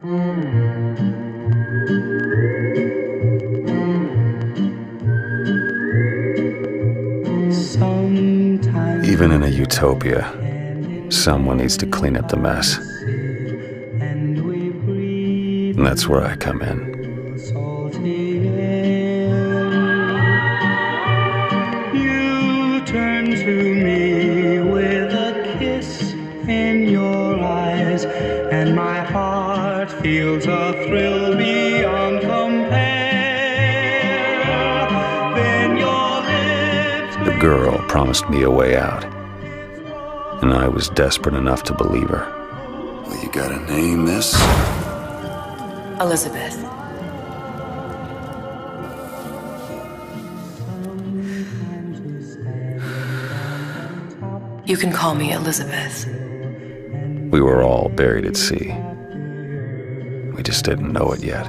Even in a utopia, someone needs to clean up the mess. And that's where I come in. You turn to me your eyes, and my heart feels a thrill beyond compare. Then your lips. The girl promised me a way out. And I was desperate enough to believe her. Well, you got a name, miss? Elizabeth. You can call me Elizabeth. We were all buried at sea. We just didn't know it yet.